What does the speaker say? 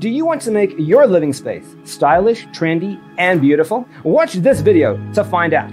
Do you want to make your living space stylish, trendy, and beautiful? Watch this video to find out.